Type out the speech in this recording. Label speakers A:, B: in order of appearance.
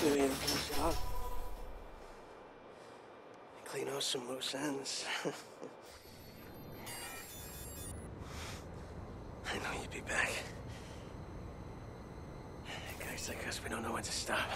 A: job. Clean out some loose ends. I know you'd be back. Guys like us, we don't know when to stop.